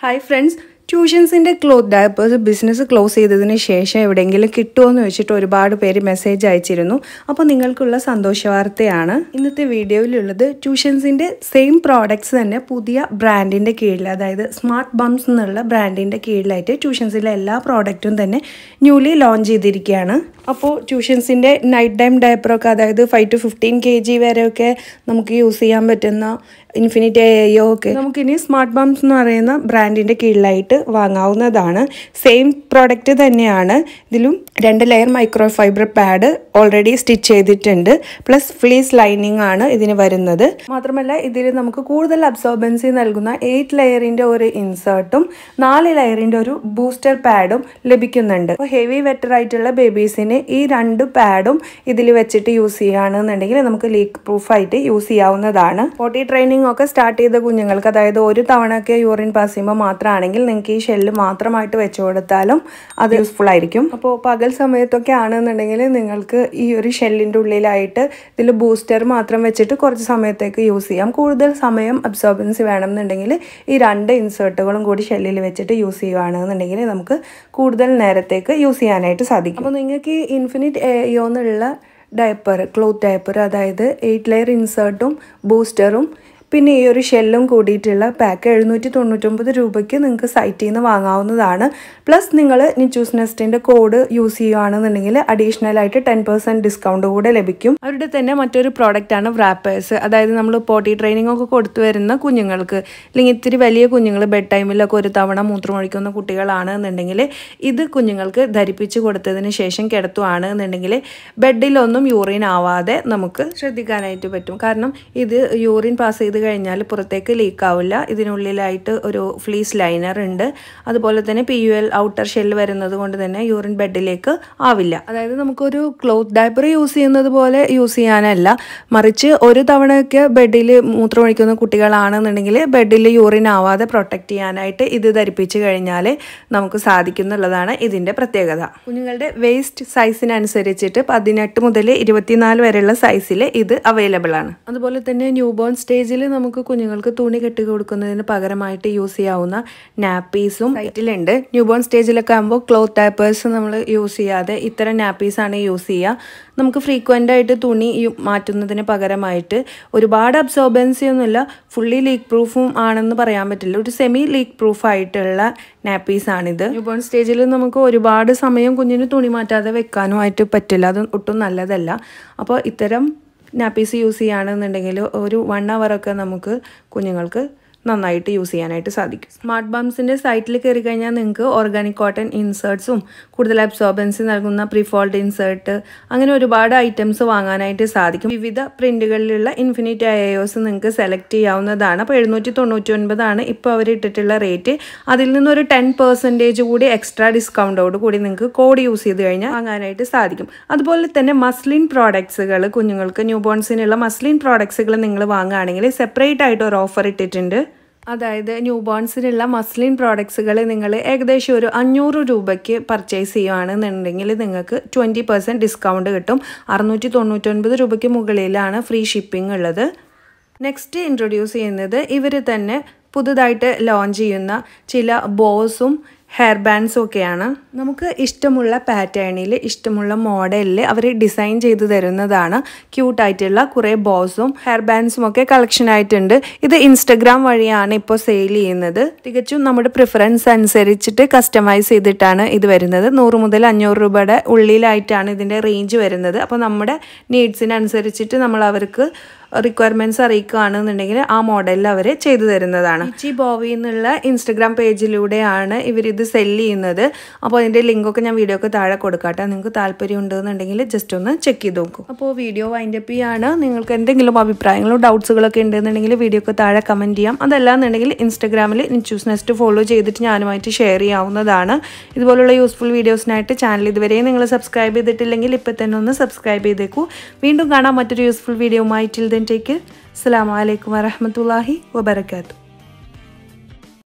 Hi friends, ട്യൂഷൻസിന്റെ cloth diapers business close ചെയ്തതിന് ശേഷം എവിടെയെങ്കിലും കിട്ടുമോ എന്ന് വെച്ചിട്ട് ഒരുപാട് പേര് മെസ്സേജ് അയച്ചിരുന്നു. അപ്പോൾ നിങ്ങൾക്കുള്ള സന്തോഷ വാർത്തയാണ് ഇന്നത്തെ വീഡിയോയിലുള്ളത് ട്യൂഷൻസിന്റെ സെയിം പ്രോഡക്ട്സ് തന്നെ പുതിയ ബ്രാൻഡിന്റെ കീഴിൽ അതായത് സ്മാർട്ട് ബംസ് എന്നുള്ള ബ്രാൻഡിന്റെ കീഴിലായിട്ട് ട്യൂഷൻസിലെ എല്ലാ പ്രോഡക്റ്റും തന്നെ ന്യൂലി ലോഞ്ച് ചെയ്തിരിക്കുകയാണ്. അപ്പോൾ ട്യൂഷൻസിന്റെ നൈറ്റ് ടൈം ഡയപ്പറൊക്കെ അതായത് five to fifteen K G വരെയൊക്കെ നമുക്ക് യൂസ് ചെയ്യാൻ പറ്റുന്ന ഇൻഫിനിറ്റി എയോ ഒക്കെ നമുക്കിനി സ്മാർട്ട് ബംസ് എന്ന് പറയുന്ന ബ്രാൻഡിന്റെ കീഴിലായിട്ട് വാങ്ങാവുന്നതാണ്. സെയിം പ്രോഡക്റ്റ് തന്നെയാണ്. ഇതിലും രണ്ട് layer microfibre pad already stitch ചെയ്തിട്ടുണ്ട്. പ്ലസ് ഫ്ലീസ് ലൈനിങ് ആണ് ഇതിന് വരുന്നത്. മാത്രമല്ല ഇതിൽ നമുക്ക് കൂടുതൽ അബ്സോർബൻസി നൽകുന്ന എയ്റ്റ് ലെയറിന്റെ ഒരു ഇൻസേർട്ടും നാല് ലെയറിന്റെ ഒരു ബൂസ്റ്റർ പാഡും ലഭിക്കുന്നുണ്ട്. അപ്പോൾ ഹെവി വെറ്റർ ആയിട്ടുള്ള ബേബീസിന് ഈ രണ്ട് പാഡും ഇതിൽ വെച്ചിട്ട് യൂസ് ചെയ്യുകയാണെന്നുണ്ടെങ്കിൽ നമുക്ക് ലീക്ക് പ്രൂഫായിട്ട് യൂസ് ചെയ്യാവുന്നതാണ്. പോട്ടി ട്രെയിനിങ് ഒക്കെ സ്റ്റാർട്ട് ചെയ്ത കുഞ്ഞുങ്ങൾക്ക് അതായത് ഒരു തവണയൊക്കെ യൂറിൻ പാസ് ചെയ്യുമ്പോൾ മാത്രമാണെങ്കിൽ നിങ്ങൾക്ക് ഈ ഷെല്ല് മാത്രമായിട്ട് വെച്ചു കൊടുത്താലും അത് യൂസ്ഫുൾ ആയിരിക്കും. അപ്പോൾ പകൽ സമയത്തൊക്കെ ആണെന്നുണ്ടെങ്കിൽ നിങ്ങൾക്ക് ഈ ഒരു ഷെല്ലിന്റെ ഉള്ളിലായിട്ട് ഇതിൽ ബൂസ്റ്റർ മാത്രം വെച്ചിട്ട് കുറച്ച് സമയത്തേക്ക് യൂസ് ചെയ്യാം. കൂടുതൽ സമയം അബ്സോർബൻസി വേണമെന്നുണ്ടെങ്കിൽ ഈ രണ്ട് ഇൻസേർട്ടുകളും കൂടി ഷെല്ലിൽ വെച്ചിട്ട് യൂസ് ചെയ്യുകയാണെന്നുണ്ടെങ്കിൽ നമുക്ക് കൂടുതൽ നേരത്തേക്ക് യൂസ് ചെയ്യാനായിട്ട് സാധിക്കും. അപ്പോൾ നിങ്ങൾക്ക് ഈ ഇൻഫിനിറ്റ് എയോ എന്നുള്ള ഡയപ്പർ ക്ലോത്ത് ഡയപ്പർ അതായത് എയ്റ്റ് ലെയർ ഇൻസേർട്ടും ബൂസ്റ്ററും പിന്നെ ഈ ഒരു ഷെല്ലും കൂടിയിട്ടുള്ള പാക്ക് എഴുന്നൂറ്റി തൊണ്ണൂറ്റൊമ്പത് രൂപയ്ക്ക് നിങ്ങൾക്ക് സൈറ്റിൽ നിന്ന് വാങ്ങാവുന്നതാണ്. പ്ലസ് നിങ്ങൾ നിച്ചൂസ് നെസ്റ്റിന്റെ കോഡ് യൂസ് ചെയ്യുകയാണെന്നുണ്ടെങ്കിൽ അഡീഷണൽ ആയിട്ട് ടെൻ പെർസെന്റ് ഡിസ്കൗണ്ട് കൂടെ ലഭിക്കും. അവരുടെ തന്നെ മറ്റൊരു പ്രോഡക്റ്റാണ് വ്രാപ്പേഴ്സ് അതായത് നമ്മൾ പോട്ടി ട്രെയിനിങ് ഒക്കെ കൊടുത്തു വരുന്ന കുഞ്ഞുങ്ങൾക്ക് അല്ലെങ്കിൽ ഇത്തിരി വലിയ കുഞ്ഞുങ്ങൾ ബെഡ് ടൈമിലൊക്കെ ഒരു തവണ മൂത്രമൊഴിക്കുന്ന കുട്ടികളാണ് എന്നുണ്ടെങ്കിൽ ഇത് കുഞ്ഞുങ്ങൾക്ക് ധരിപ്പിച്ച് കൊടുത്തതിന് ശേഷം കിടത്തുവാണ് എന്നുണ്ടെങ്കിൽ ബെഡിലൊന്നും യൂറിൻ ആവാതെ നമുക്ക് ശ്രദ്ധിക്കാനായിട്ട് പറ്റും. കാരണം ഇത് യൂറിൻ പാസ് ചെയ്ത് കഴിഞ്ഞാൽ പുറത്തേക്ക് ലീക്ക് ആവില്ല ഇതിനുള്ളിലായിട്ട് ഒരു ഫ്ലീസ് ലൈനർ ഉണ്ട്. അതുപോലെ തന്നെ P U L outer shell വരുന്നത് കൊണ്ട് തന്നെ യൂറിൻ ബെഡിലേക്ക് ആവില്ല. അതായത് നമുക്കൊരു ക്ലോത്ത് ഡയപ്പർ യൂസ് ചെയ്യുന്നത് പോലെ യൂസ് ചെയ്യാനല്ല. മറിച്ച് ഒരു തവണയൊക്കെ ബെഡിൽ മൂത്രമൊഴിക്കുന്ന കുട്ടികളാണെന്നുണ്ടെങ്കിൽ ബെഡിൽ യൂറിൻ ആവാതെ പ്രൊട്ടക്റ്റ് ചെയ്യാനായിട്ട് ഇത് ധരിപ്പിച്ച് കഴിഞ്ഞാൽ നമുക്ക് സാധിക്കുന്നുള്ളതാണ് ഇതിന്റെ പ്രത്യേകത. കുഞ്ഞുങ്ങളുടെ വേസ്റ്റ് സൈസിനനുസരിച്ചിട്ട് പതിനെട്ട് മുതൽ ഇരുപത്തിനാല് വരെയുള്ള സൈസിൽ ഇത് അവൈലബിൾ ആണ് അതുപോലെ തന്നെ ന്യൂബോൺ സ്റ്റേജിൽ നമുക്ക് കുഞ്ഞുങ്ങൾക്ക് തുണി കെട്ടി കൊടുക്കുന്നതിന് പകരമായിട്ട് യൂസ് ചെയ്യാവുന്ന നാപ്പീസും സൈറ്റിലുണ്ട്. ന്യൂബോൺ സ്റ്റേജിലൊക്കെ ആകുമ്പോൾ ക്ലോത്ത് ടാപ്പേഴ്സ് നമ്മൾ യൂസ് ചെയ്യാതെ ഇത്തരം നാപ്പീസാണ് യൂസ് ചെയ്യുക നമുക്ക് ഫ്രീക്വന്റ് ആയിട്ട് തുണി മാറ്റുന്നതിന് പകരമായിട്ട് ഒരുപാട് അബ്സോർബൻസി ഒന്നുമില്ല. ഫുള്ളി ലീക്ക് പ്രൂഫും ആണെന്ന് പറയാൻ പറ്റില്ല. ഒരു സെമി ലീക്ക് പ്രൂഫ് ആയിട്ടുള്ള നാപ്പീസാണിത്. ന്യൂബോൺ സ്റ്റേജിൽ നമുക്ക് ഒരുപാട് സമയം കുഞ്ഞിന് തുണി മാറ്റാതെ വെക്കാനുമായിട്ട് പറ്റില്ല. അത് ഒട്ടും നല്ലതല്ല. അപ്പോൾ ഇത്തരം നാപ്പീസ് യൂസ് ചെയ്യുകയാണെന്നുണ്ടെങ്കിൽ ഒരു വൺ അവറൊക്കെ നമുക്ക് കുഞ്ഞുങ്ങൾക്ക് നന്നായിട്ട് യൂസ് ചെയ്യാനായിട്ട് സാധിക്കും. സ്മാർട്ട് ബംസിന്റെ സൈറ്റിൽ കയറി കഴിഞ്ഞാൽ നിങ്ങൾക്ക് ഓർഗാനിക് കോട്ടൺ ഇൻസേർട്ട്സും കൂടുതൽ അബ്സോർബൻസി നൽകുന്ന പ്രിഫോൾഡ് ഇൻസേർട്ട് അങ്ങനെ ഒരുപാട് ഐറ്റംസ് വാങ്ങാനായിട്ട് സാധിക്കും. വിവിധ പ്രിന്റുകളിലുള്ള ഇൻഫിനിറ്റ് അയോസ് നിങ്ങൾക്ക് സെലക്ട് ചെയ്യാവുന്നതാണ്. അപ്പോൾ എഴുന്നൂറ്റി തൊണ്ണൂറ്റി ഒൻപതാണ് ഇപ്പോൾ അവർ ഇട്ടിട്ടുള്ള റേറ്റ് അതിൽ നിന്നൊരു ടെൻ പെർസെന്റേജ് കൂടി എക്സ്ട്രാ ഡിസ്കൗണ്ടോട് കൂടി നിങ്ങൾക്ക് കോഡ് യൂസ് ചെയ്ത് കഴിഞ്ഞാൽ വാങ്ങാനായിട്ട് സാധിക്കും. അതുപോലെ തന്നെ മസ്ലിൻ പ്രോഡക്ട്സുകൾ കുഞ്ഞുങ്ങൾക്ക് ന്യൂ ബോൺസിനുള്ള മസ്ലിൻ പ്രോഡക്ട്സുകൾ നിങ്ങൾ വാങ്ങുകയാണെങ്കിൽ സെപ്പറേറ്റ് ആയിട്ട് ഒരു ഓഫർ ഇട്ടിട്ടുണ്ട്. അതായത് ന്യൂ ബോൺസിനുള്ള മസ്ലിൻ പ്രോഡക്ട്സുകൾ നിങ്ങൾ ഏകദേശം ഒരു അഞ്ഞൂറ് രൂപയ്ക്ക് പർച്ചേസ് ചെയ്യുകയാണെന്നുണ്ടെങ്കിൽ നിങ്ങൾക്ക് ട്വന്റി പെർസെന്റ് ഡിസ്കൗണ്ട് കിട്ടും. അറുന്നൂറ്റി തൊണ്ണൂറ്റൊൻപത് രൂപയ്ക്ക് മുകളിലാണ് ഫ്രീ ഷിപ്പിംഗ് ഉള്ളത്. നെക്സ്റ്റ് ഇൻട്രൊഡ്യൂസ് ചെയ്യുന്നത് ഇവർ തന്നെ പുതുതായിട്ട് ലോഞ്ച് ചെയ്യുന്ന ചില ബോസും ഹെയർ ബാൻഡ്സും ഒക്കെയാണ്. നമുക്ക് ഇഷ്ടമുള്ള പാറ്റേണിൽ ഇഷ്ടമുള്ള മോഡലിൽ അവർ ഡിസൈൻ ചെയ്ത് തരുന്നതാണ്. ക്യൂട്ടായിട്ടുള്ള കുറേ ബോസും ഹെയർ ബാൻഡ്സും ഒക്കെ കളക്ഷൻ ആയിട്ടുണ്ട്. ഇത് ഇൻസ്റ്റഗ്രാം വഴിയാണ് ഇപ്പോൾ സെയിൽ ചെയ്യുന്നത്. തികച്ചും നമ്മുടെ പ്രിഫറൻസ് അനുസരിച്ചിട്ട് കസ്റ്റമൈസ് ചെയ്തിട്ടാണ് ഇത് വരുന്നത്. നൂറ് മുതൽ അഞ്ഞൂറ് രൂപയുടെ ഉള്ളിലായിട്ടാണ് ഇതിന്റെ റേഞ്ച് വരുന്നത്. അപ്പോൾ നമ്മുടെ നീഡ്സിനനുസരിച്ചിട്ട് നമ്മൾ അവർക്ക് റിക്വയർമെന്റ്സ് അറിയിക്കുകയാണെന്നുണ്ടെങ്കിൽ ആ മോഡലിൽ അവർ ചെയ്തു തരുന്നതാണ്. ഇച്ചി ബോവി എന്നുള്ള ഇൻസ്റ്റഗ്രാം പേജിലൂടെയാണ് ഇവരിത് സെല്ല് ചെയ്യുന്നത്. അപ്പോൾ അതിന്റെ ലിങ്കൊക്കെ ഞാൻ വീഡിയോക്ക് താഴെ കൊടുക്കാട്ടെ. നിങ്ങൾക്ക് താല്പര്യം ഉണ്ടെന്നുണ്ടെങ്കിൽ ജസ്റ്റ് ഒന്ന് ചെക്ക് ചെയ്ത് നോക്കും. അപ്പോൾ വീഡിയോ വൈൻഡപ്പ് ചെയ്യാണ്. നിങ്ങൾക്ക് എന്തെങ്കിലും അഭിപ്രായങ്ങളോ ഡൗട്ട്സുകളൊക്കെ ഉണ്ടെന്നുണ്ടെങ്കിൽ വീഡിയോക്ക് താഴെ കമന്റ് ചെയ്യാം. അതല്ലാന്നുണ്ടെങ്കിൽ ഇൻസ്റ്റഗ്രാമിൽ നിച്ചൂസ് നെസ്റ്റ് ഫോളോ ചെയ്തിട്ട് ഞാനുമായിട്ട് ഷെയർ ചെയ്യാവുന്നതാണ്. ഇതുപോലുള്ള യൂസ്ഫുൾ വീഡിയോസിനായിട്ട് ചാനൽ ഇതുവരെ നിങ്ങൾ സബ്സ്ക്രൈബ് ചെയ്തിട്ടില്ലെങ്കിൽ ഇപ്പം തന്നെ ഒന്ന് സബ്സ്ക്രൈബ് ചെയ്തേക്കൂ. വീണ്ടും കാണാം മറ്റൊരു useful video till then take അസ്സാം വലൈക്കും വരഹമത്തല്ലാഹി വബർക്കാത്തു